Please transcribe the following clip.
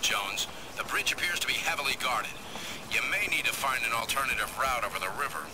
Jones. The bridge appears to be heavily guarded. You may need to find an alternative route over the river.